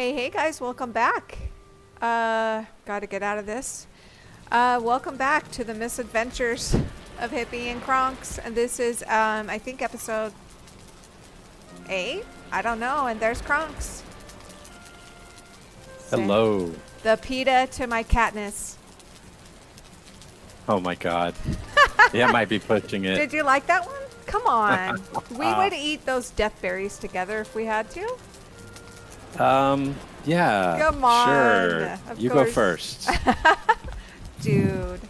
Hey, hey guys, welcome back. Uh, gotta get out of this. Uh, welcome back to the misadventures of Hypi and Kronxx. And this is, um, I think episode eight? I don't know. And there's Kronxx. Hello. The Peeta to my Katniss. Oh my god. yeah, might be pushing it. Did you like that one? Come on. we would eat those death berries together if we had to. Um, yeah. Come on. Sure. Of you course. go first. Dude.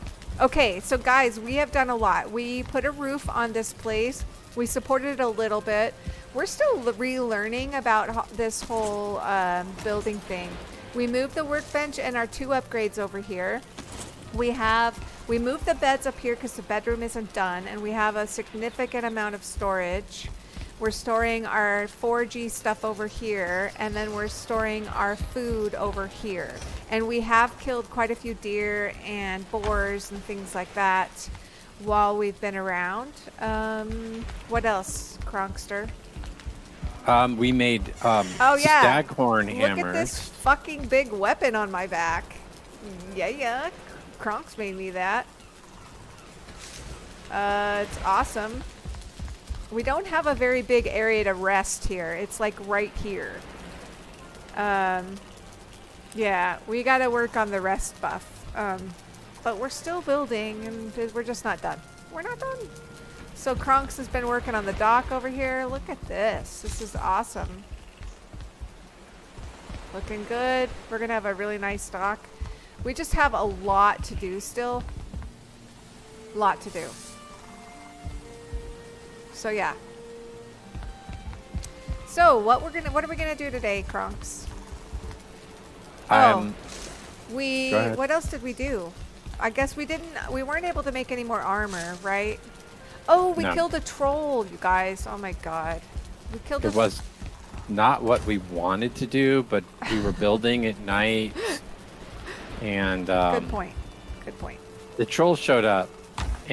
Okay, so guys, we have done a lot. We put a roof on this place. We supported it a little bit. We're still relearning about this whole um, building thing. We moved the workbench and our two upgrades over here. We have we moved the beds up here because the bedroom isn't done, and we have a significant amount of storage. We're storing our 4G stuff over here, and then we're storing our food over here. And we have killed quite a few deer and boars and things like that while we've been around. Um, what else, Kronkster? um, we made um, Oh yeah, staghorn Look hammers. Look at this fucking big weapon on my back. Yeah, yeah. Kronxx made me that. Uh, it's awesome. We don't have a very big area to rest here. It's like right here. Um, yeah, we got to work on the rest buff. Um, but we're still building, and we're just not done. We're not done. So Kronxx has been working on the dock over here. Look at this. This is awesome. Looking good. We're to have a really nice dock. We just have a lot to do still. Lot to do. So yeah. So what we're gonna what are we gonna do today, Kronxx? Um, We what else did we do? I guess we didn't we weren't able to make any more armor, right? Oh, we No. killed a troll, you guys. Oh my god. We killed it was not what we wanted to do, but we were building at night, and um, good point. Good point. the troll showed up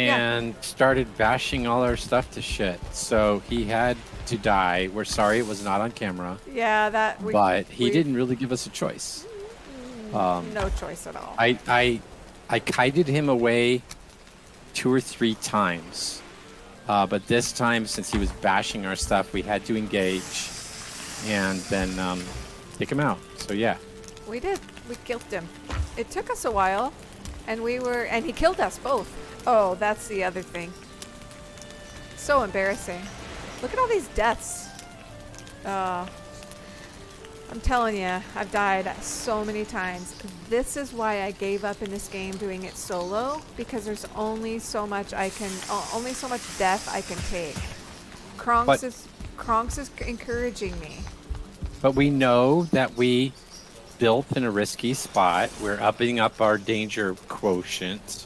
Yeah. and started bashing all our stuff to shit. So he had to die. We're sorry it was not on camera, Yeah, that we, but he we- didn't really give us a choice. Um, no choice at all. I, I, I kited him away two or three times. Uh, but this time, since he was bashing our stuff, we had to engage and then um, kick him out. So yeah, We did. We killed him. It took us a while, and we were, and he killed us both. Oh, that's the other thing. So embarrassing. Look at all these deaths. Oh, I'm telling you, I've died so many times. This is why I gave up in this game doing it solo because there's only so much I can, o- only so much death I can take. Kronxx But- is, Kronxx is encouraging me. but we know that we built in a risky spot. We're upping up our danger quotient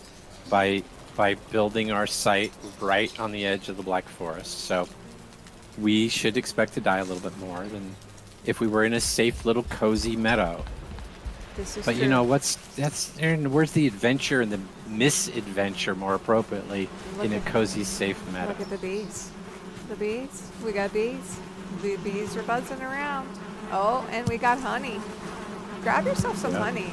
by by building our site right on the edge of the Black Forest. So we should expect to die a little bit more than if we were in a safe little cozy meadow. This is But you know what's that's Aaron, where's the adventure and the misadventure more appropriately Look in a cozy safe meadow? Look at the bees. The bees. We got bees. The bees are buzzing around. Oh, and we got honey. Grab yourself some Yeah. honey.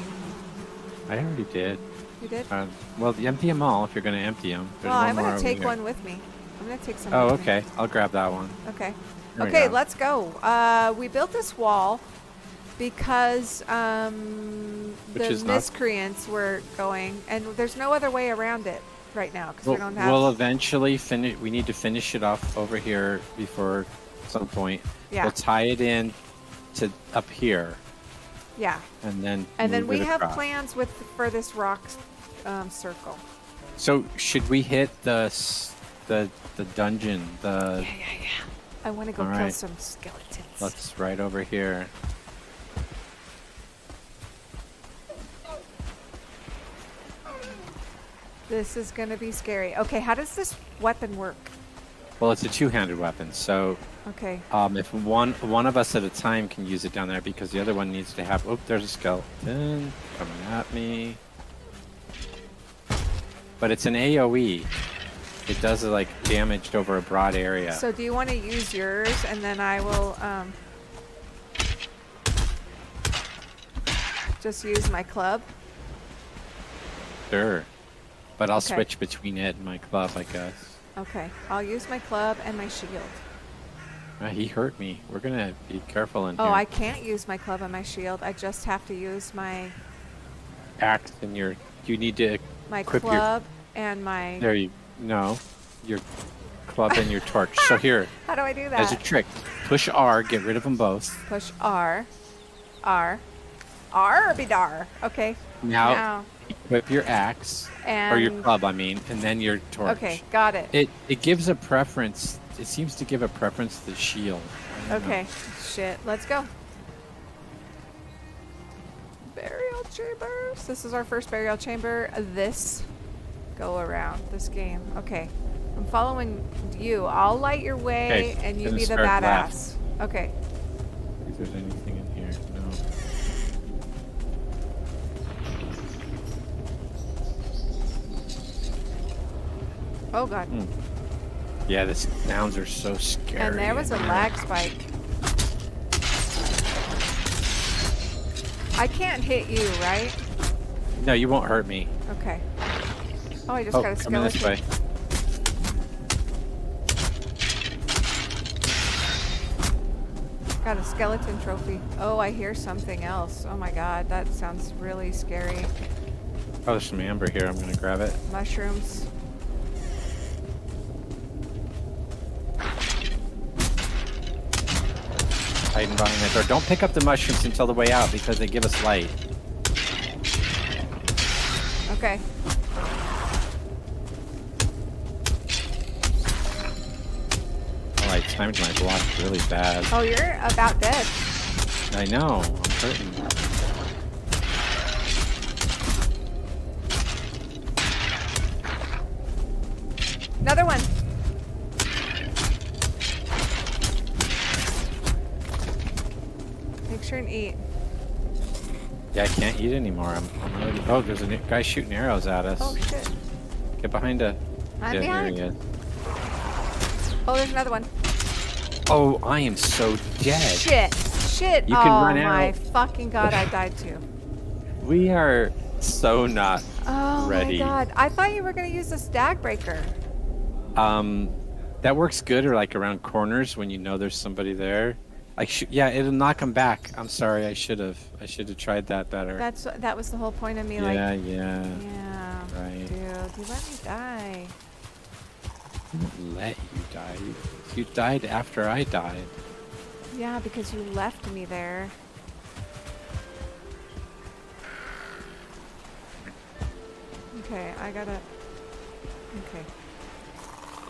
I already did. You did? Uh, well, empty them all if you're going to empty them. well, I'm going to take one with me. I'm going to take some Oh, with me. okay. I'll grab that one. Okay. There okay, go. let's go. Uh, we built this wall because um, the miscreants were going, and there's no other way around it right now because we We'll, don't have. we'll eventually finish. We need to finish it off over here before some point. Yeah. We'll tie it in to up here, yeah. and then And then we have across. plans with for this rock um, circle. So should we hit the the the dungeon? The Yeah, yeah, yeah. I want to go All kill right. some skeletons. let's right over here. This is going to be scary. Okay, how does this weapon work? Well, it's a two-handed weapon, so Okay. um, if one one of us at a time can use it down there, because the other one needs to have. Oh, there's a skeleton coming at me. But it's an AOE. It does like damage over a broad area. So do you want to use yours and then I will um just use my club? Sure. But I'll Okay. switch between it and my club, I guess. Okay, I'll use my club and my shield. Ah, he hurt me. We're gonna be careful in Oh, here. I can't use my club and my shield. I just have to use my axe and your. You need to my equip your. club and my. There you no, your club and your torch. So here, How do I do that? as a trick, push R, get rid of them both. Push R, R, R be dar. Okay. Now, Now. equip your axe And or your club, I mean, and then your torch. Okay, got it. It it gives a preference. It seems to give a preference to the shield. Don't know. Okay, shit. Let's go. Burial chambers. This is our first burial chamber. This go around this game. Okay, I'm following you. I'll light your way, Okay, and you be the badass. Okay. If there's anything in here, no. Oh god. Hmm. Yeah, the sounds are so scary. And there was a lag spike. I can't hit you, right? No, you won't hurt me. Okay. Oh, I just oh, got a skeleton. this way. Got a skeleton trophy. Oh, I hear something else. Oh my god, that sounds really scary. Oh, there's some amber here. I'm gonna grab it. Mushrooms. That door. Don't pick up the mushrooms until the way out because they give us light. Okay. Oh, I timed my block really bad. Oh, you're about dead. I know. I'm hurting. Another one. Make sure and eat. Yeah, I can't eat anymore. I'm, I'm already. Oh, there's a guy shooting arrows at us. Oh shit. Get behind a. I'm yeah, behind. here he is. Oh, there's another one. Oh, I am so dead. Shit. Shit. You can oh run my fucking god, I died too. We are so not. Oh Ready. Oh, my god. I thought you were gonna use the stag breaker. Um, that works good or like around corners when you know there's somebody there. I should. Yeah, it'll knock them back. I'm sorry. I should have. I should have tried that better. That's that was the whole point of me yeah, like yeah. Yeah. Right. Dude, you let me die. Let you die. You died after I died. Yeah, because you left me there. Okay, I gotta. Okay.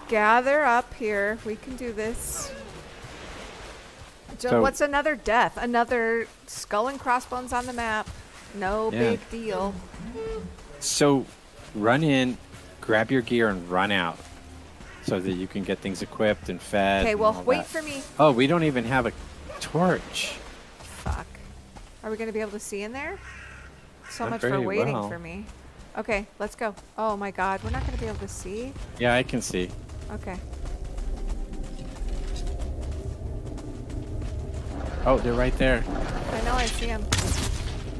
Gather up here. We can do this. So- What's another death? Another skull and crossbones on the map. No Yeah. big deal. So, run in, grab your gear, and run out, so that you can get things equipped and fed. Okay, well, wait that. for me. Oh, we don't even have a torch. Fuck. Are we gonna be able to see in there? So Not much for waiting well. for me. Okay, let's go. Oh my god, we're not gonna be able to see? Yeah, I can see. Okay. Oh, they're right there. I know I see them.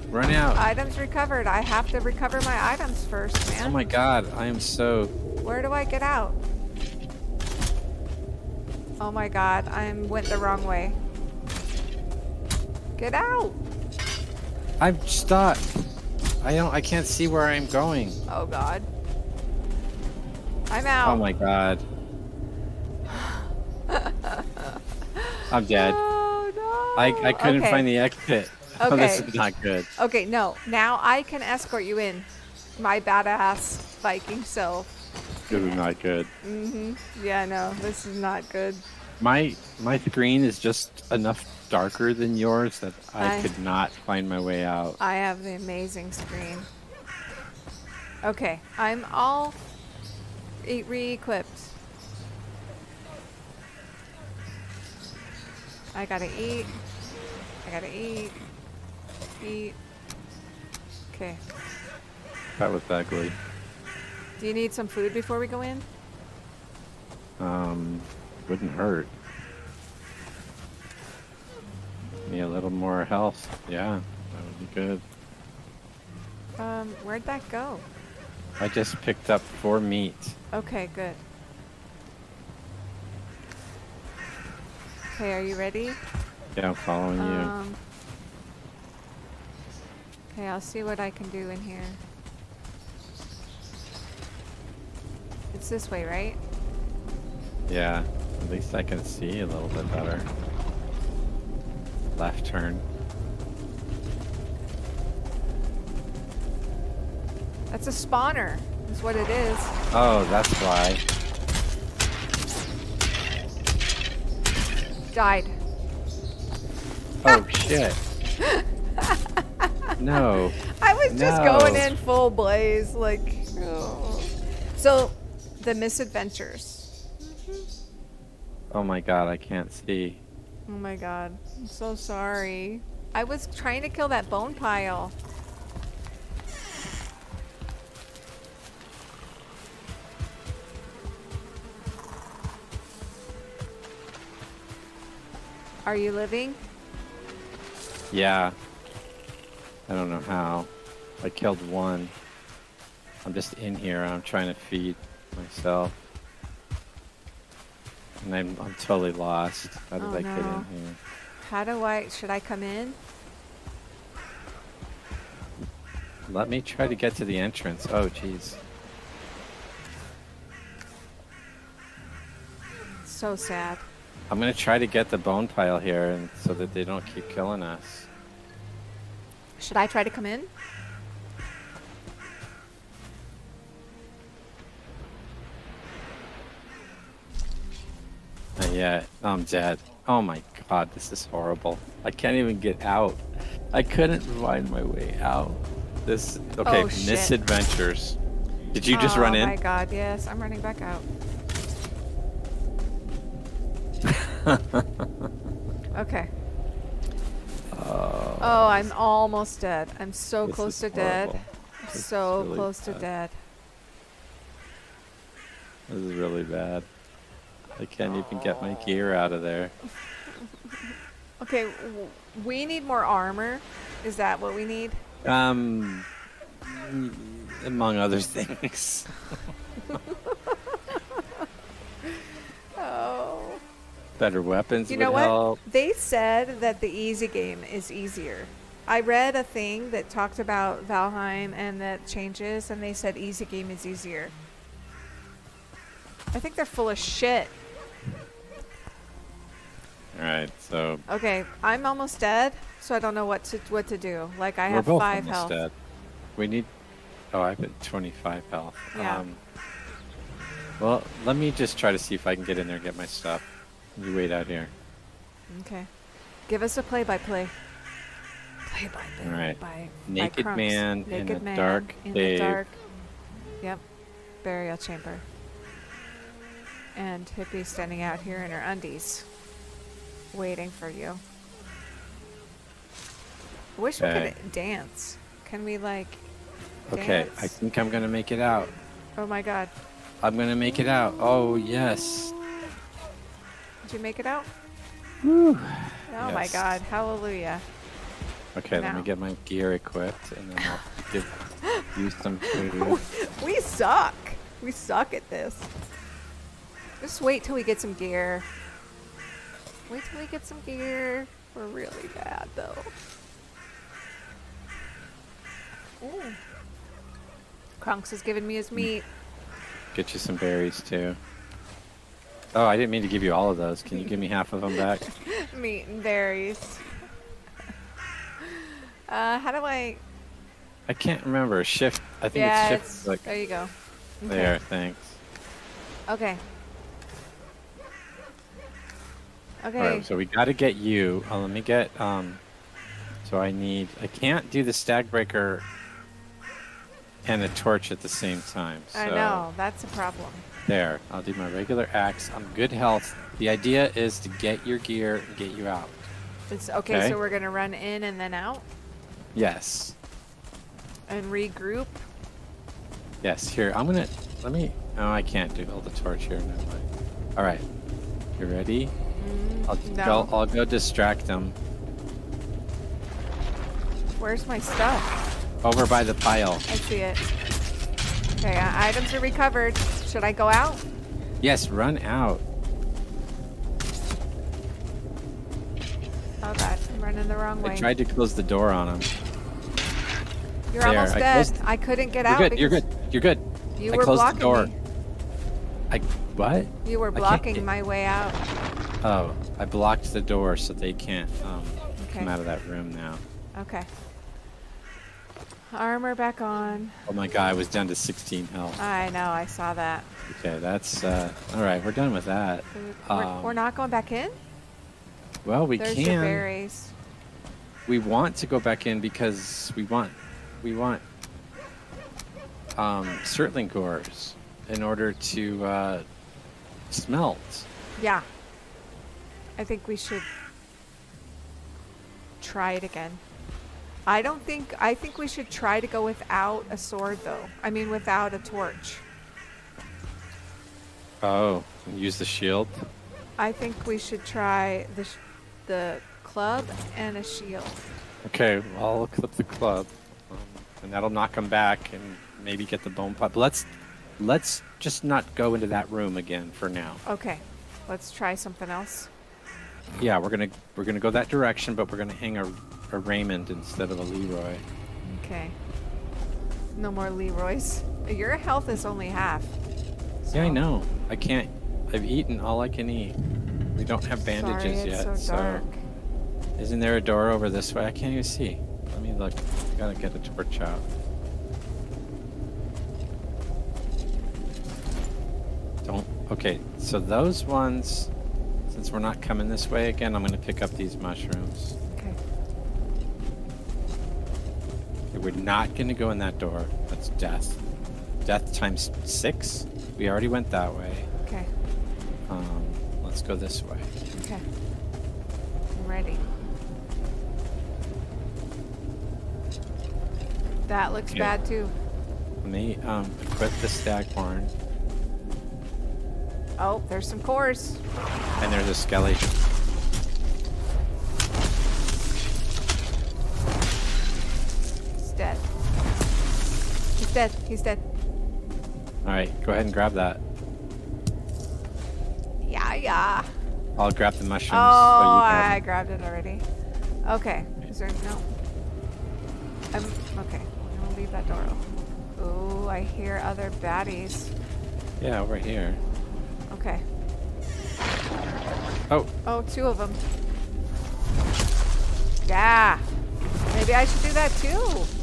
Run out. Items recovered. I have to recover my items first, man. oh my god, I am so. Where do I get out? Oh my god, I went the wrong way. Get out! I'm stuck. I don't. I can't see where I'm going. Oh god. I'm oh out. Oh my god. I'm dead. Oh! I, I couldn't Okay. find the exit. Oh, this Okay. is not good. Okay, no. Now I can escort you in. My badass Viking self. This is not good. Mm-hmm. Yeah, no, this is not good. My my screen is just enough darker than yours that I, I- could not find my way out. I have the amazing screen. Okay, I'm all re-equipped. I gotta eat. I gotta eat. Eat. Okay. That was ugly. Do you need some food before we go in? Um, wouldn't hurt. Need a little more health. Yeah, that would be good. Um, where'd that go? I just picked up four meat. Okay, good. Okay, are you ready? Yeah, I'm following you. Um, okay, I'll see what I can do in here. It's this way, right? Yeah, at least I can see a little bit better. Left turn. That's a spawner, is what it is. Oh, that's why. Died. Oh shit. no. I was just going in full blaze, like. oh. So, the misadventures. Oh my god, I can't see. Oh my god. I'm so sorry. I was trying to kill that bone pile. Are you living? Yeah. I don't know how. I killed one. I'm just in here I'm trying to feed myself. And I'm, I'm totally lost. How did Oh, I get in here? How do I. Should I come in? Let me try to get to the entrance. Oh, jeez. So sad. I'm gonna try to get the bone pile here, and so that they don't keep killing us. Should I try to come in? Not yet. I'm dead. Oh my god, this is horrible. I can't even get out. I couldn't find my way out. This okay. Oh, misadventures. Did you just oh run in? Oh my god, yes. I'm running back out. Okay. Oh, Oh, I'm almost dead. I'm so close to dead. horrible. This So really close to dead. This is really bad. I can't even get my gear out of there. Okay, w- we need more armor. Is that what we need? Um, among other things. Better weapons You know what? help. They said that the easy game is easier. I read a thing that talked about Valheim and that changes, and they said easy game is easier. I think they're full of shit. All right, so Okay, I'm almost dead, so I don't know what to what to do. Like I we're have both five almost health. dead. We need. Oh, I've got 25 health. Yeah. Um, well, let me just try to see if I can get in there and get my stuff. You wait out here. Okay, give us a play-by-play. Play-by-play. All right. By, Naked by Kronxx. man in Naked a man dark in cave. the dark. Yep. Burial chamber. And Hypi standing out here in her undies, waiting for you. I wish we could dance. Can we like? Okay, I think I'm gonna make it out. Oh my god! I'm gonna make it out. Oh yes. Did you make it out? Whew. Oh my god! Hallelujah! Okay, let me get my gear equipped, and then I'll give you some food. we suck. We suck at this. Just wait till we get some gear. Wait till we get some gear. We're really bad though. Ooh. Kronxx has given me his meat. Get you some berries too. Oh, I didn't mean to give you all of those. Can you give me half of them back? meat and berries. Uh, how do I? I can't remember. Shift. I think yeah, it's it's, shift. Like there you go. Okay. there. Thanks. Okay. Okay. All right, so we got to get you. Oh, let me get. Um. So I need. I can't do the stag breaker and the torch at the same time. So I know that's a problem. There. I'll do my regular axe. I'm good health. The idea is to get your gear and get you out. It's okay, Okay. So we're gonna run in and then out Yes. and regroup. Yes. Here. I'm gonna. Let me. Oh, I can't do hold the torch here. Never mind. All right. You ready? Mm, I'll no. go. I'll go distract them. Where's my stuff? Over by the pile. I see it. Okay, uh, items are recovered. Should I go out? Yes, run out. Oh god, I'm running the wrong way. I tried to close the door on him. You're There, almost I dead. closed- I couldn't get out. Good. You're good. You're good. you I were closed the door. me. I what? You were blocking get- my way out. Oh, I blocked the door so they can't um, Okay. come out of that room now. Okay. Armor back on. Oh my god, I was down to 16 health. I know, I saw that. Okay, that's uh, all right. We're done with that. We're, Um, we're not going back in? Well, we There's the can. berries. We want to go back in because we want we want um, Surtling cores in order to uh, smelt. Yeah. I think we should try it again. I don't think I think we should try to go without a sword though. I mean without a torch. Oh, use the shield. I think we should try the sh- the club and a shield. Okay, well, I'll clip the club, um, and that'll knock him back and maybe get the bone pot. But let's let's just not go into that room again for now. Okay. Let's try something else. Yeah, we're gonna we're gonna go that direction, but we're gonna hang a, a Raymond instead of a Leeroy. Okay. No more Leeroy's. Your health is only half. Yeah, I know. I can't. I've eaten all I can eat. We don't have bandages Sorry, yet, so dark. isn't there a door over this way? I can't even see. Let me look. Gotta get a torch out. Don't. Okay, so those ones. Since we're not coming this way again, I'm gonna pick up these mushrooms. Okay. We're not gonna go in that door. That's death. Death times six. We already went that way. Okay. Um, let's go this way. Okay. I'm ready. That looks Okay. bad too. Let me um, equip the stag horn. Oh, there's some cores. and there's a skelly. He's dead. He's dead. All right, go ahead and grab that. Yeah, yeah. I'll grab the mushrooms. Oh, while you grab I grabbed it already. Okay. Is there no? I'm okay. I'm gonna leave that door open. Oh, I hear other baddies. Yeah, over here. Okay. Oh, Oh, two of them. Yeah. Maybe I should do that too.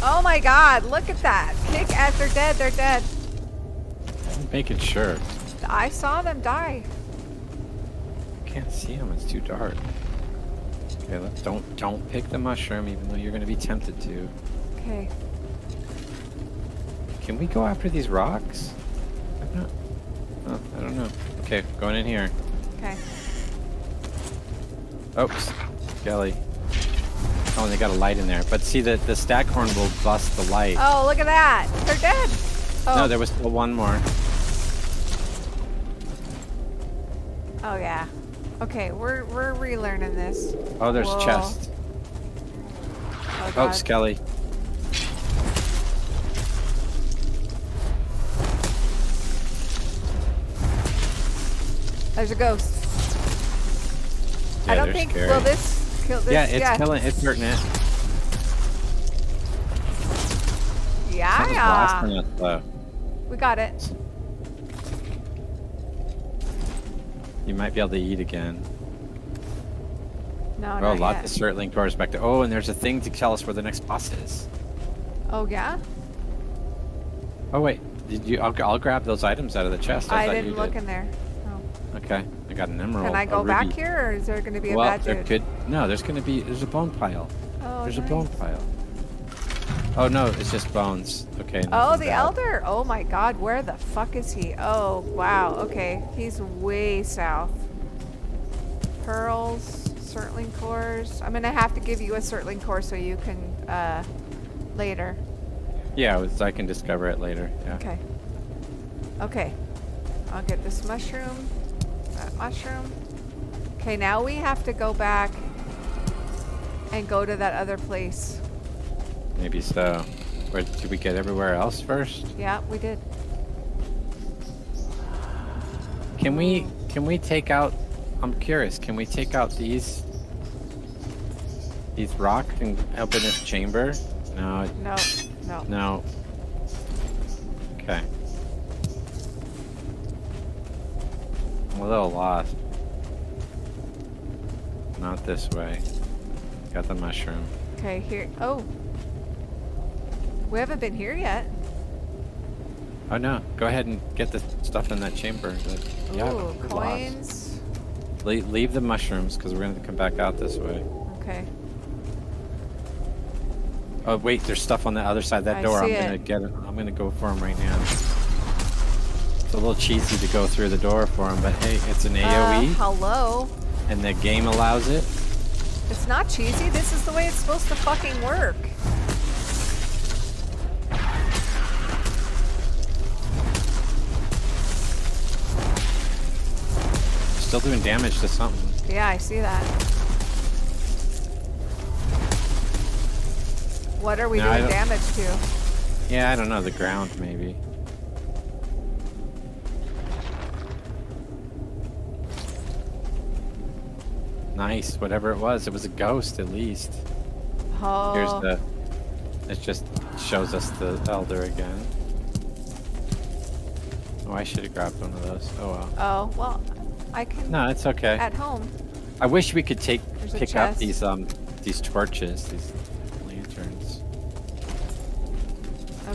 Oh my god, look at that. Kick at they're dead, they're dead. I'm making sure. I saw them die. I Can't see them. It's too dark. Okay, let's don't don't pick the mushroom, even though you're going to be tempted to. Okay. Can we go after these rocks? I'm not. Oh, I don't know. Okay, going in here. Okay. Oops, Skelly. Oh, and they got a light in there. But see, the the staghorn will bust the light. Oh, look at that. They're dead. Oh, No, there was still one more. oh yeah. Okay, we're we're relearning this. Oh, there's Whoa. chest. Oh, Oh, Skelly. There's a ghost. Yeah, I don't think scary. will this kill this yeah, it's killing. It's hurting it. Yeah, yeah. us. We got it. You might be able to eat again. No, oh, not lot yet. of Surtling cores back there. Oh, and there's a thing to tell us where the next boss is. Oh yeah. Oh wait, did you? I'll, I'll grab those items out of the chest. I thought didn't look did. in there. Okay, I got an emerald. Can I go back here, or is there going to be a well, bad there dude? could. No, there's going to be. There's a bone pile. Oh, there's nice. a bone pile. Oh no, it's just bones. Okay. Oh, the bad. elder. Oh my God, where the fuck is he? Oh wow. Okay, he's way south. Pearls, Surtling cores. I'm gonna have to give you a Surtling core so you can uh, later. Yeah, was, I can discover it later. Yeah. Okay. Okay. I'll get this mushroom. That mushroom. Okay, now we have to go back and go to that other place. Maybe so. Where did we get everywhere else first? Yeah, we did. Can we can we take out I'm curious, can we take out these these rocks and open this chamber? No, No, no. no. Okay. I'm a little lost. Not this way. Got the mushroom. Okay, here. Oh. We haven't been here yet. Oh no, go ahead and get the stuff in that chamber. That, yeah, Ooh, coins. Le- leave the mushrooms because we're gonna come back out this way. Okay. Oh wait, there's stuff on the other side of that I door. I'm gonna get it. I'm gonna go for him right now. It's a little cheesy to go through the door for him, but hey, it's an Uh, AOE, hello. and the game allows it. It's not cheesy. This is the way it's supposed to fucking work. Still doing damage to something. Yeah, I see that. What are we No, doing damage to? Yeah, I don't know. The ground, maybe. Nice, whatever it was. It was a ghost, at least. Oh. Here's the. It just shows us the elder again. Oh, I should have grabbed one of those. Oh well. Oh, well, I can No, it's okay. at home. I wish we could take There's pick up these um these torches, these lanterns.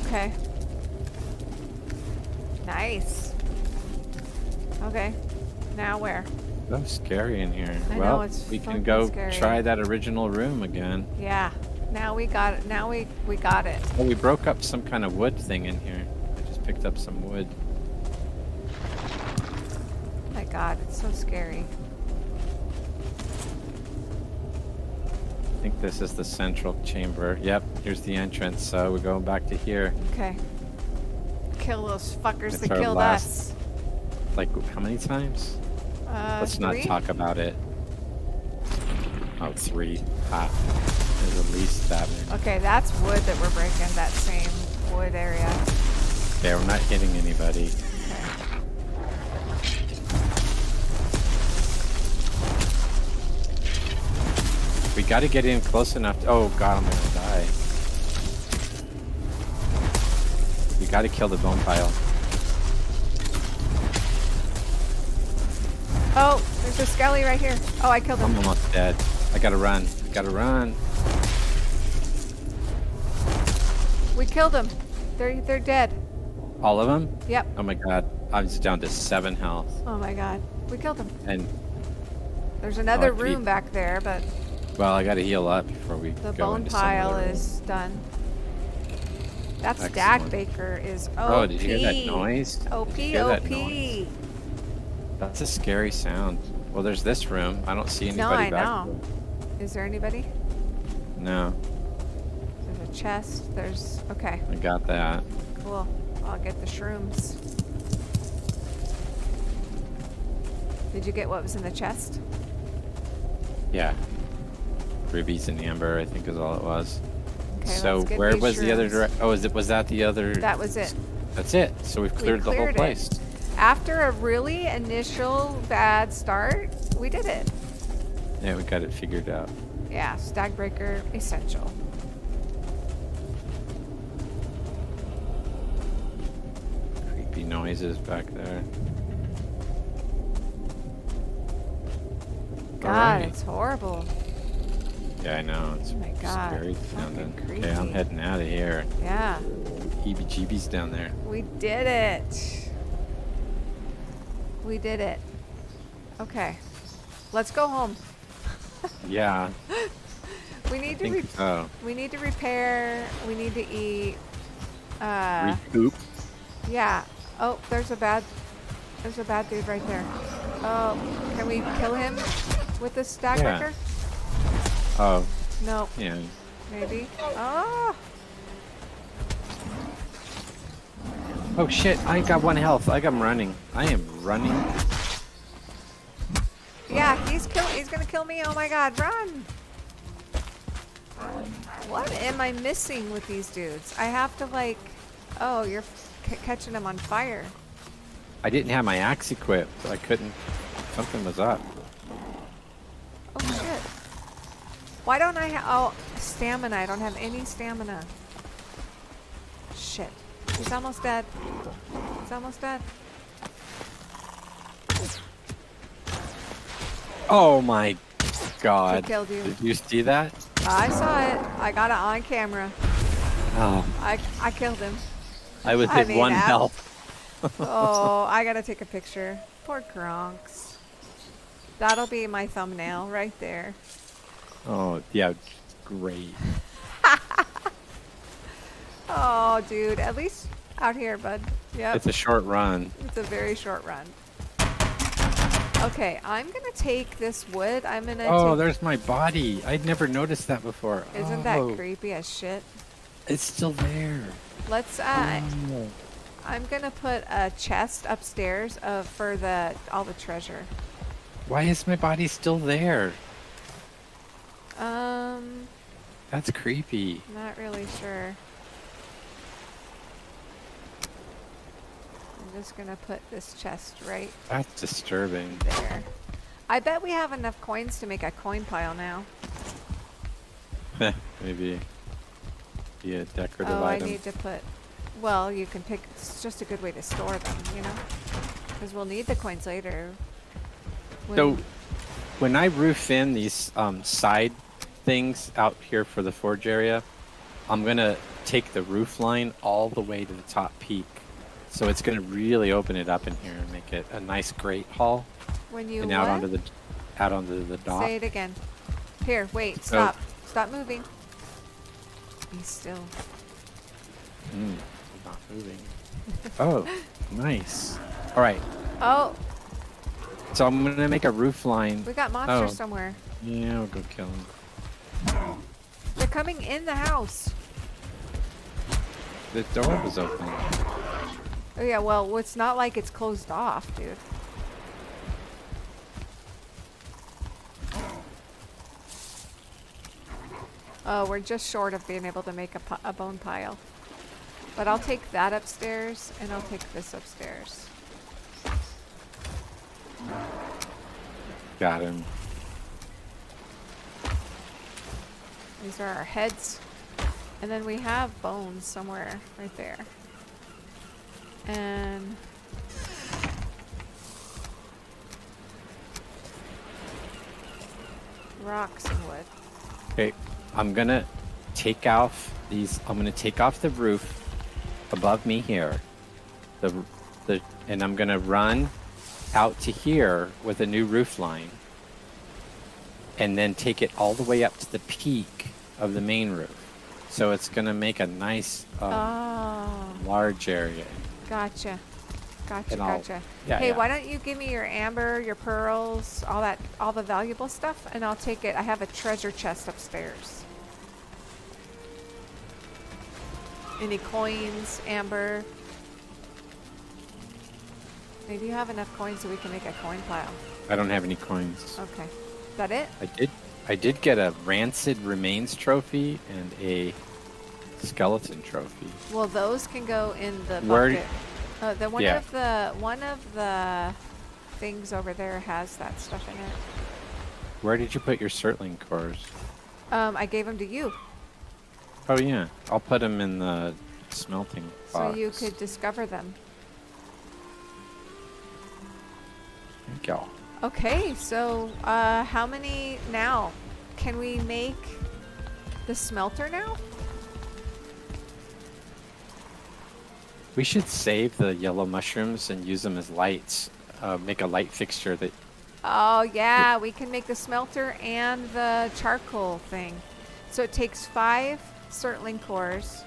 Okay. Nice. Okay. Now where? So scary in here. I know, well, it's we can go scary. try that original room again. Yeah. Now we got it. Now we we got it. Oh, we broke up some kind of wood thing in here. I just picked up some wood. My God, it's so scary. I think this is the central chamber. Yep, here's the entrance. So we're going back to here. Okay. Kill those fuckers It's that killed last- us. Like how many times? Uh, Let's not three? talk about it. Oh, three. Ah, there's at least that many. Okay, that's wood that we're breaking. That same wood area. Yeah, we're not hitting anybody. Okay. We got to get in close enough. To, oh god, I'm gonna die. We got to kill the bone pile. Oh, there's a skelly right here. Oh, I killed him. I'm almost dead. I gotta run. I gotta run. We killed him. They're they're dead. All of them? Yep. Oh my god, I'm just down to seven health. Oh my God. We killed him. And There's another Oh, room back there, but well, I gotta heal up before we the go bone into pile is done. That Excellent. stag breaker is OP. Oh, did you hear that noise? OP, Did you hear that OP. That's a scary sound. Well, there's this room. I don't see anybody No, I know. Is there anybody? No, There's a chest. There's okay. I got that. Cool. I'll get the shrooms. Did you get what was in the chest? Yeah. Rubies and amber, I think, is all it was. Okay, so where was the other direct? Oh, is it was that the other? That was it. That's it. So we've We cleared the whole it. place. After a really initial bad start, we did it. Yeah, we got it figured out. Yeah, stag breaker essential. Creepy noises back there. God, Alright. it's horrible. Yeah, I know. It's Oh my God, scary sounding. Okay, I'm heading out of here. Yeah, Heebie-jeebies down there. we did it. We did it. Okay, let's go home. Yeah, We need I to think re- so. we need to repair. We need to eat. Uh, Recoup. yeah. Oh, there's a bad. There's a bad dude right there. Oh, can we kill him with this stag Yeah. breaker? Oh, No, yeah. maybe. Oh, Oh shit! I got one health. I am running. I am running. yeah. He's kill. He's gonna kill me. Oh my God! Run! What am I missing with these dudes? I have to like. Oh, you're catching them on fire. I didn't have my axe equipped. So I couldn't. Something was up. Oh shit. Why don't I have. Oh, stamina. I don't have any stamina. Shit. He's almost dead. He's almost dead. Oh my god. killed you. Did you see that? I saw it. I got it on camera. Oh, I, I killed him. I was at one health. Oh, I gotta take a picture. Poor Kronxx. That'll be my thumbnail right there. Oh, yeah, great. Oh, dude. At least out here, bud. Yeah. It's a short run. It's a very short run. Okay, I'm gonna take this wood. I'm gonna. Oh, take, there's my body. I'd never noticed that before. Isn't Oh, that creepy as shit? It's still there. Let's. Uh, Oh. I'm gonna put a chest upstairs of for the all the treasure. Why is my body still there? Um, That's creepy. not really sure. Just gonna put this chest right That's disturbing. there. I bet we have enough coins to make a coin pile now. Maybe be a decorative oh, item. I need to put. Well, you can pick. It's just a good way to store them, you know, because we'll need the coins later. When- So, when I roof in these um, side things out here for the forge area, I'm gonna take the roof line all the way to the top peak. So it's gonna really open it up in here and make it a nice great hall when you and out what? onto the out onto the dock. Say it again. Here, wait, stop. Stop moving. Be still. Mm, not moving. oh, nice. All right. Oh, So I'm gonna make a roof line. we got monsters Oh. somewhere. Yeah, I'll go kill them. They're coming in the house. The door was open. Oh yeah, well, it's not like it's closed off, dude. Oh, we're just short of being able to make a, a bone pile. But I'll take that upstairs, and I'll take this upstairs. Got him. These are our heads. And then we have bones somewhere right there. And rocks and wood. Okay, I'm gonna take off these. I'm gonna take off the roof above me here. The the and I'm gonna run out to here with a new roof line, and then take it all the way up to the peak of the main roof. So it's gonna make a nice um, oh, large area. Gotcha. Gotcha, gotcha. yeah, hey, yeah. why don't you give me your amber, your pearls, all that, all the valuable stuff, and I'll take it. I have a treasure chest upstairs. Any coins, amber? Maybe you have enough coins so we can make a coin pile. I don't have any coins. Okay. Is that it? I did. I did get a rancid remains trophy and a skeleton trophy. Well, those can go in the Where d- bucket. Uh, the one Yeah. of the one of the things over there has that stuff in it. Where did you put your Surtling cores? Um, I gave them to you, Oh yeah, I'll put them in the smelting so you could discover them. Thank y'all. Okay, so uh, how many now? Can we make the smelter now? We should save the yellow mushrooms and use them as lights. Uh, make a light fixture that. Oh yeah, we can make the smelter and the charcoal thing. So it takes five Surtling cores.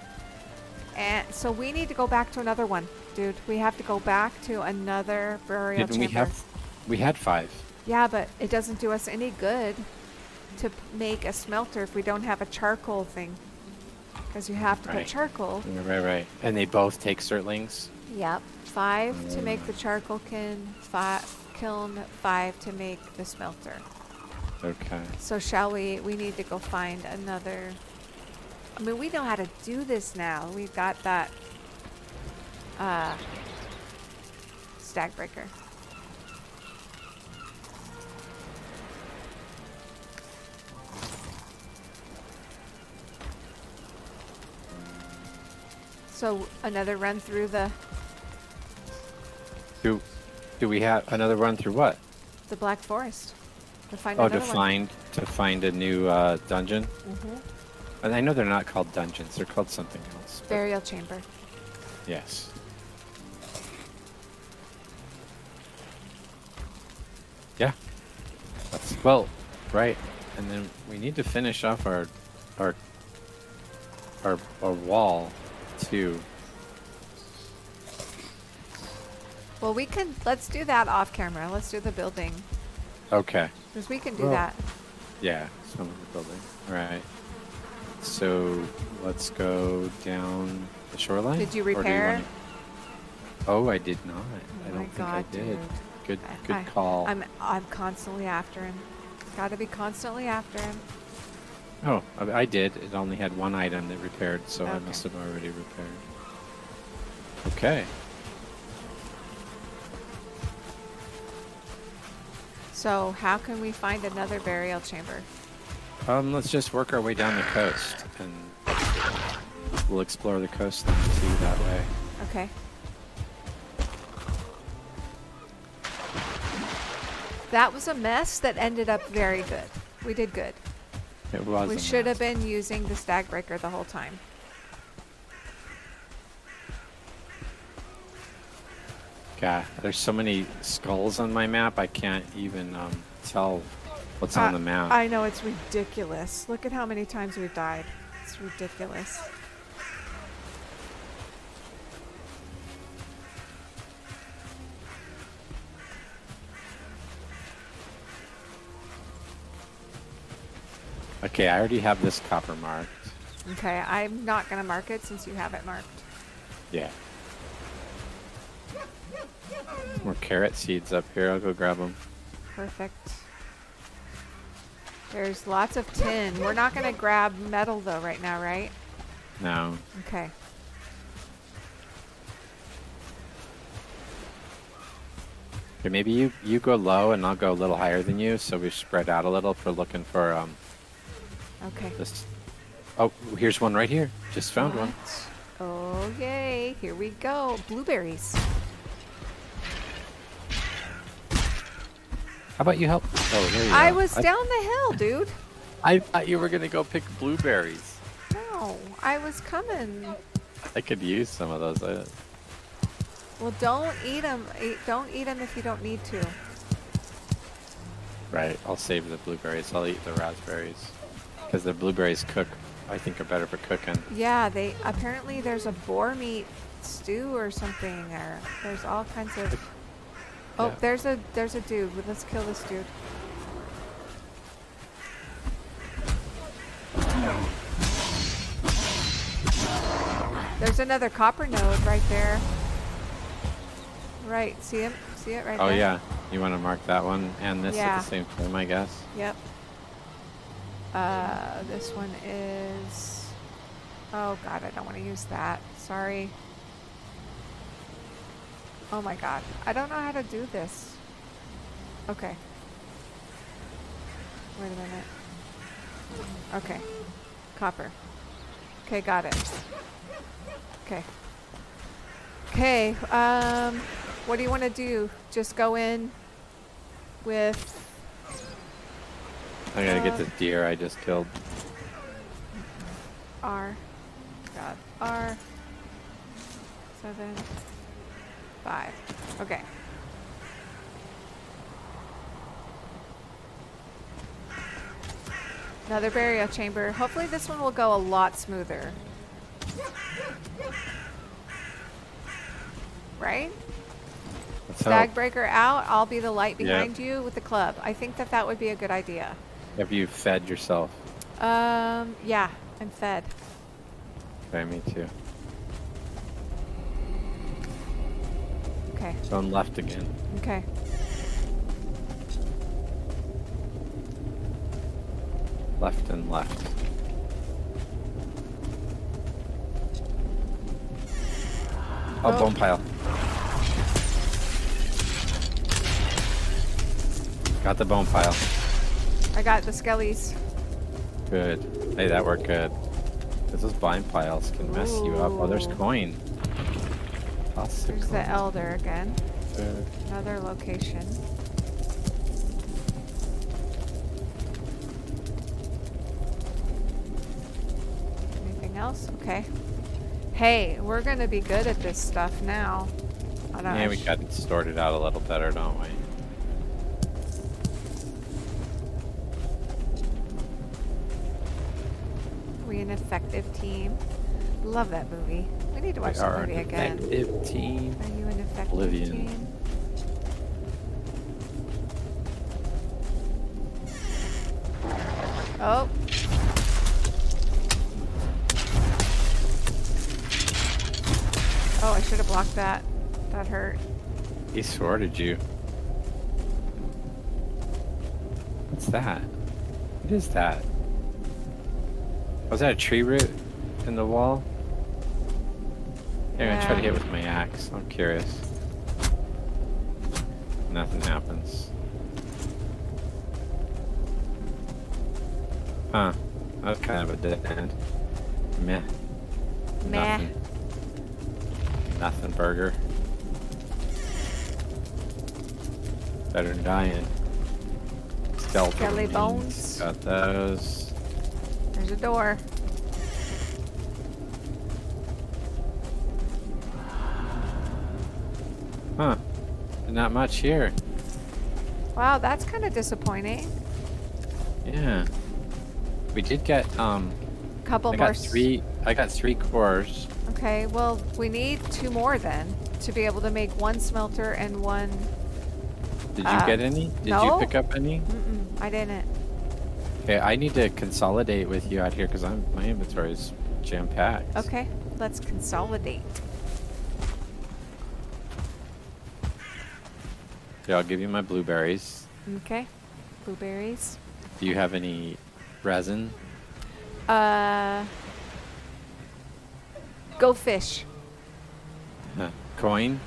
And so we need to go back to another one, dude. We have to go back to another burial Didn't we have? We had five. Yeah, but it doesn't do us any good to make a smelter if we don't have a charcoal thing. Because you have to Right. put charcoal. Yeah, right, right. And they both take Surtlings. Yep. Five to make the charcoal kiln, five kiln, five to make the smelter. Okay. So shall we? We need to go find another. I mean, we know how to do this now. We've got that uh, stag breaker. So another run through the Do do we have another run through what? the Black Forest to find Oh, to one. find to find a new uh, dungeon. Mhm. And I know they're not called dungeons; they're called something else. but burial chamber. Yes. Yeah. That's well, right. And then we need to finish off our our our, our wall too. Well, we can. Let's do that off camera. Let's do the building Okay. because we can do Well- that. Yeah, some of the building. All right. So let's go down the shoreline. Did you Or do repair? wanna- Oh, I did not. I Oh don't think God, I did. dude. Good, good I- call. I'm I'm constantly after him. Got to be constantly after him. Oh, I, did. It only had one item that repaired, so I must have already repaired. Okay. So how can we find another burial chamber? Um, let's just work our way down the coast, and we'll explore the coast too that way. Okay. That was a mess that ended up very good. We did good. It was. we should have been using the stag breaker the whole time. God, there's so many skulls on my map. I can't even um, tell what's on Uh, the map. I know it's ridiculous. Look at how many times we've died. It's ridiculous. Okay, I already have this copper marked. Okay, I'm not gonna mark it since you have it marked. Yeah. More carrot seeds up here. I'll go grab them. Perfect. There's lots of tin. We're not gonna grab metal though right now, right? No. Okay. Okay, maybe you you go low and I'll go a little higher than you, so we spread out a little for looking for um Okay. this. Oh, here's one right here. Just found one. What? Oh yay! Here we go. Blueberries. How about you help? Oh, there you I go. was down the hill, dude. I thought you were gonna go pick blueberries. No, I was coming. I could use some of those. Uh, Well, don't eat them. Don't eat them if you don't need to. right. I'll save the blueberries. I'll eat the raspberries because the blueberries cook. I think are better for cooking. Yeah, they apparently there's a boar meat stew or something, or there's all kinds of. Oh, Yeah. there's a there's a dude. Let's kill this dude. There's another copper node right there. Right, see him? See it right Oh there? Oh yeah, you want to mark that one and this Yeah. at the same time, I guess. Yep. Uh, this one is. Oh god, I don't want to use that. Sorry. Oh my god, I don't know how to do this. Okay. Wait a minute. Okay. Copper. Okay, got it. Okay. Okay, um, what do you want to do? Just go in with I gotta get this deer I just killed. R. God. R. Seven. Five. Okay. Another burial chamber. Hopefully this one will go a lot smoother. Right? Let's Stag breaker out. I'll be the light Yep. behind you with the club. I think that that would be a good idea. Have you fed yourself? Um, yeah, I'm fed. Okay, me too. Okay. So I'm left again. Okay. Left and left. Oh, Oh. bone pile. Got the bone pile. I got the skellies. Good. Hey, that worked good. 'Cause those blind piles can mess you up. Oh, there's coin. Lots There's the elder again. Good. Another location. Anything else? Okay. Hey, we're gonna be good at this stuff now. I don't Yeah, we got it sorted out a little better, don't we? Effective team. Love that movie. We need to watch that movie again. effective team. Are you an effective Oblivion. team? Oh. Oh, I should have blocked that. That hurt. He sorted you. What's that? What is that? Was that a tree root in the wall? Yeah, I'm gonna try to hit with my axe. I'm curious. Nothing happens. Huh. That's kind of a dead end. Meh. Meh. Nothing. Nothing burger. Better than dying. Skeletal Skelly bones. Got those. There's a door. Huh. Not much here. Wow, that's kind of disappointing. Yeah. We did get um Couple I more. got three I got three cores. Okay, well, we need two more then to be able to make one smelter and one. Did you Uh, get any? Did no. you pick up any? Mm-mm, I didn't. Okay, I need to consolidate with you out here because I'm my inventory is jam packed. Okay, let's consolidate. Yeah, I'll give you my blueberries. Okay, blueberries. Do you have any resin? Uh, go fish. Huh. Coin?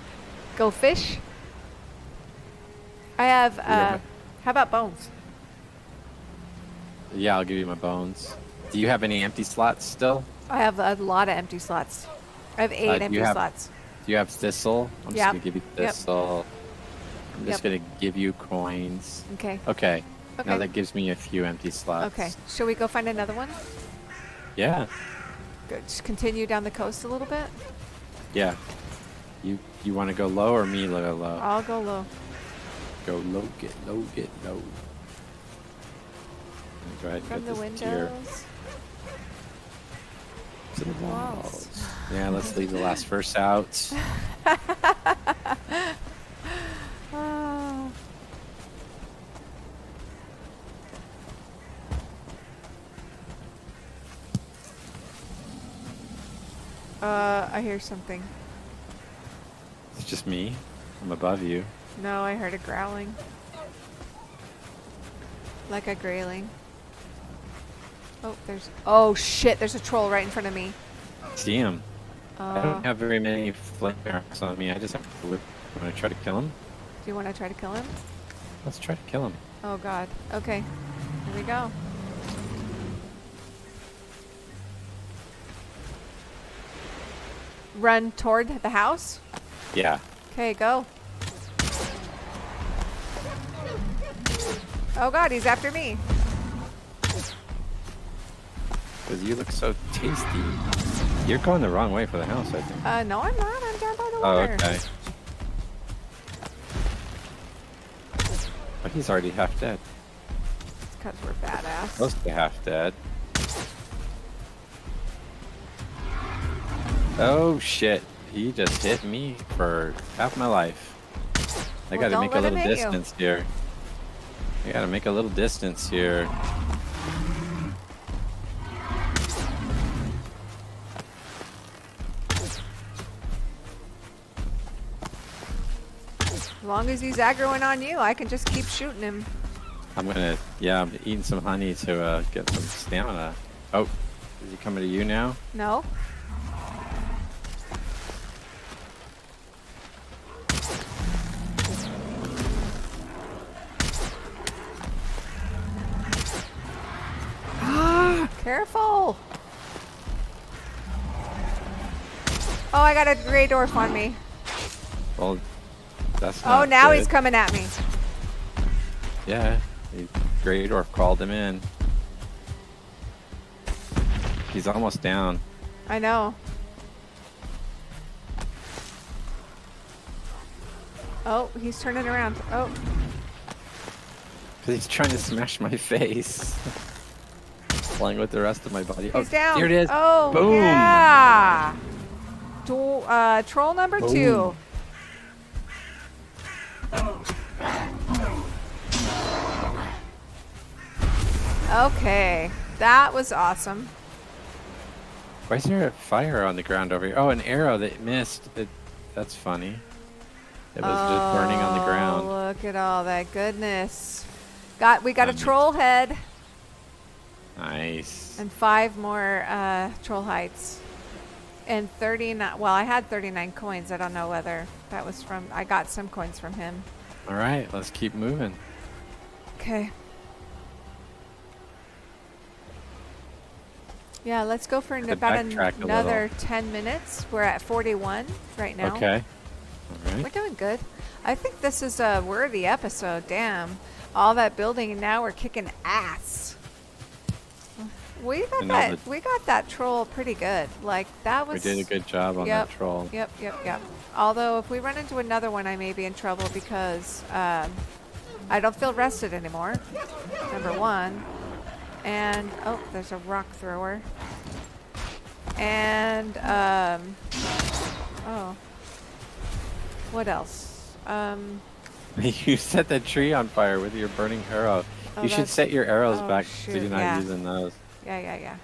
Go fish. I have. Uh, a- how about bones? Yeah, I'll give you my bones. Do you have any empty slots still? I have a lot of empty slots. I have eight Uh, empty have- slots. Do you have thistle? I'm Yep. just gonna give you thistle. Yep. I'm just Yep. gonna give you coins. Okay. Okay. Okay. Now that gives me a few empty slots. Okay. Shall we go find another one? Yeah. Good. Just continue down the coast a little bit. Yeah. You you want to go low or me go low? I'll go low. Go low, get low, get low. Go ahead and From get the this tier windows. to the Walls. Yeah, let's leave the last verse out. Ah. Uh, I hear something. It's just me. I'm above you. No, I heard a growling. Like a grayling. Oh, there's. Oh shit! There's a troll right in front of me. See him. I Uh, don't have very many flame arrows on me. I just have to whip. Want to try to kill him? do you want to try to kill him? Let's try to kill him. Oh god. Okay. Here we go. Run toward the house. Yeah. Okay, go. Oh god, he's after me. Because you look so tasty. You're going the wrong way for the house, I think. Uh, no, I'm not. I'm down by the water. Oh, water. okay. But he's already half dead. Because we're badass. Close to half dead. Oh shit. He just hit me for half my life. I Well, gotta make a little hit you. distance here. I gotta make a little distance here. Long as he's aggroing on you, I can just keep shooting him. I'm gonna, yeah, I'm eating some honey to uh, get some stamina. Oh, is he coming to you now? No. Careful. Oh, I got a Greydwarf on me. Well, that's Oh, now good. he's coming at me. Yeah, he, Greydwarf called him in. He's almost down. I know. Oh, he's turning around. Oh, he's trying to smash my face. Playing with the rest of my body. oh, he's down. Here it is. Oh, Boom. yeah. Do, uh, troll number two. Okay, that was awesome. Why is there a fire on the ground over here? Oh, an arrow that missed. It, that's funny. It was just burning on the Oh, ground. Look at all that goodness. Got we got a Um, troll head Nice. and five more uh, troll hides. And 39 well, I had 39 coins. I don't know whether that was from I got some coins from him. All right, let's keep moving. Okay. Yeah, let's go for an, about an- another 10 minutes. We're at 41 right now. Okay. We're doing good. I think this is a worthy episode. Damn. All that building and now we're kicking ass. We got And that we got that troll pretty good. Like that was We did a good job on Yep. that troll. Yep, yep, yep. Although if we run into another one I may be in trouble because um, I don't feel rested anymore. Number one. And oh, there's a rock thrower. And um oh. What else? Um you set that tree on fire with your burning arrow. Oh, you should set your arrows oh, back so you're not yeah. using those. Yeah, yeah, yeah.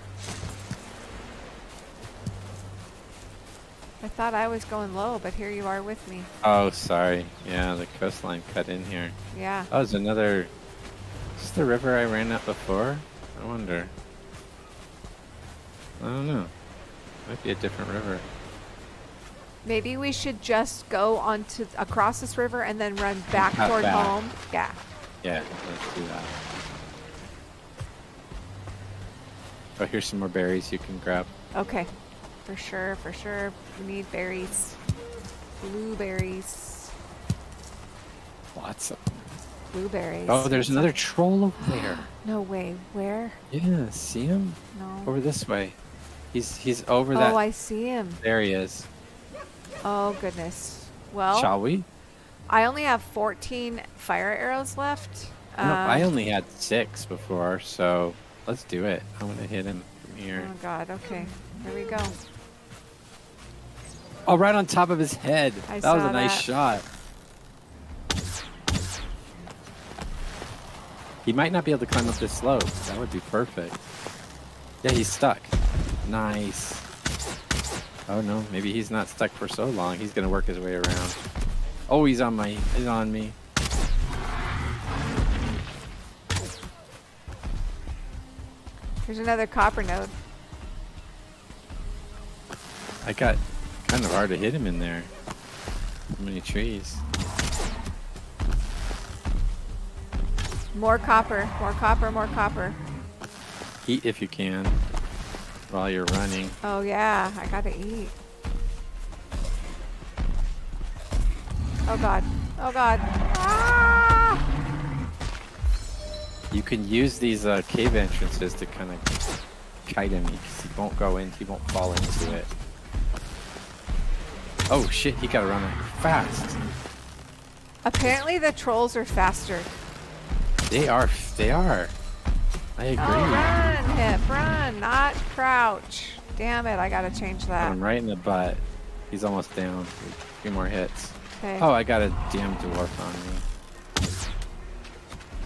I thought I was going low, but here you are with me. Oh, sorry. Yeah, the coastline cut in here. Yeah. Oh, there's another. Is this the river I ran up before? I wonder. I don't know. Might be a different river. Maybe we should just go onto across this river and then run back Cut toward back. home. Yeah. Yeah, let's do that. Oh, here's some more berries you can grab. Okay. For sure, for sure. We need berries. Blueberries. Lots of. Blueberries. Oh, there's another troll over there. No way. Where? Yeah, see him? No. Over this way. He's he's over that. Oh, I see him. There he is. Oh, goodness. Well, Shall we? I only have 14 fire arrows left. No, I Um, only had six before, so let's do it. I'm gonna hit him from here. Oh, God. Okay. Here we go. Oh, right on top of his head. I that was a nice that. shot. He might not be able to climb up this slope. That would be perfect. Yeah, he's stuck. Nice. Oh no, maybe he's not stuck for so long. He's gonna work his way around. Oh, he's on my. He's on me. There's another copper node. I got kind of hard to hit him in there. So many trees. More copper. More copper. More copper. Eat if you can while you're running. Oh, yeah. I gotta eat. Oh, God. Oh, God. Ah! You can use these uh, cave entrances to kind of kite him because he won't go in, he won't fall into it. Oh shit, he gotta run fast. Apparently, the trolls are faster. They are, they are. I agree. Oh, run, hip, run, not crouch. Damn it, I gotta change that. I'm right in the butt. He's almost down. A few more hits. Okay. Oh, I got a damn dwarf on me.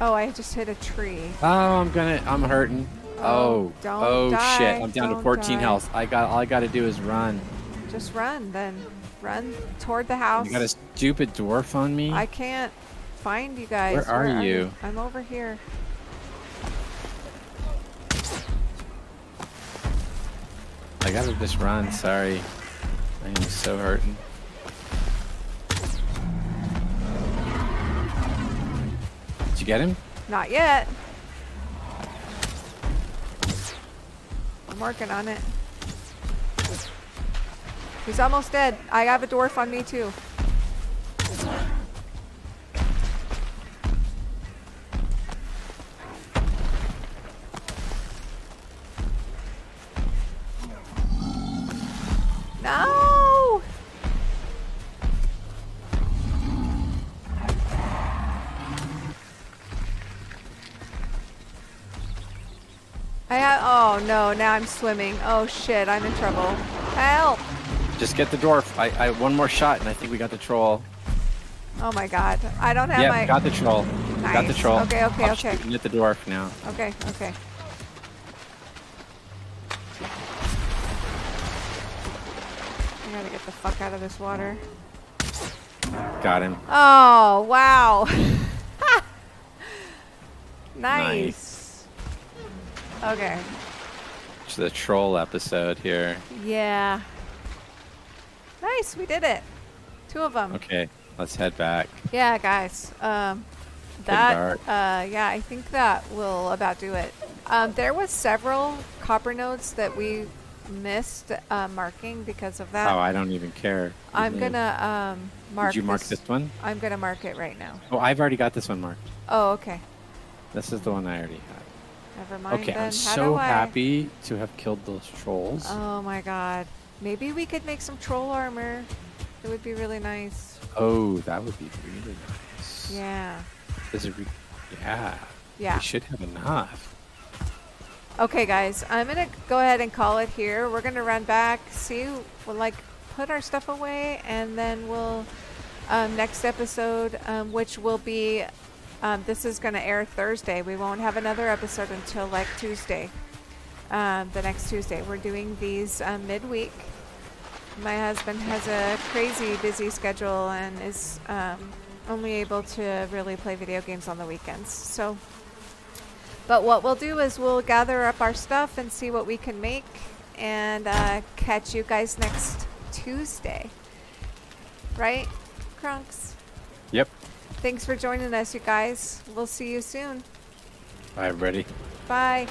Oh, I just hit a tree. Oh, I'm gonna, I'm hurting. Oh, Oh, don't oh die, shit, I'm down to don't 14 die. health. I got, all I gotta do is run. Just run, then. Run toward the house. You got a stupid dwarf on me? I can't find you guys. Where, are, are you? I'm over here. I gotta just run, sorry. I am so hurting. Did you get him? Not yet. I'm working on it. He's almost dead. I have a dwarf on me too. No, now I'm swimming. Oh shit, I'm in trouble. Help! Just get the dwarf. I, I one more shot, and I think we got the troll. Oh my god. I don't have yeah, my got the troll. Got the Nice. troll. Okay, okay, I'm okay. at the dwarf now. Okay, okay. I gotta get the fuck out of this water. Got him. Oh, wow. nice. Okay. It's the troll episode here. Yeah. Nice, we did it. Two of them. Okay, let's head back. Yeah, guys. Um, that. Uh, yeah, I think that will about do it. Um, there was several copper nodes that we missed uh, marking because of that. Oh, I don't even care. I'm gonna um, mark. Did you mark this. this one? I'm gonna mark it right now. Oh, I've already got this one marked. Oh, okay. This is the one I already. Never mind. Okay, then. I'm How so happy to have killed those trolls. Oh my god. Maybe we could make some troll armor. It would be really nice. Oh, that would be really nice. Yeah. Does it re- yeah. Yeah. We should have enough. Okay, guys, I'm gonna go ahead and call it here. We're gonna run back, see, we'll like put our stuff away, and then we'll um, next episode, um, which will be, um, this is gonna air Thursday. We won't have another episode until like Tuesday, um, the next Tuesday. We're doing these um, midweek. My husband has a crazy busy schedule and is um, only able to really play video games on the weekends. So. But what we'll do is we'll gather up our stuff and see what we can make and uh, catch you guys next Tuesday. Right, Kronxx? Yep. Thanks for joining us, you guys. We'll see you soon. I'm ready. Bye.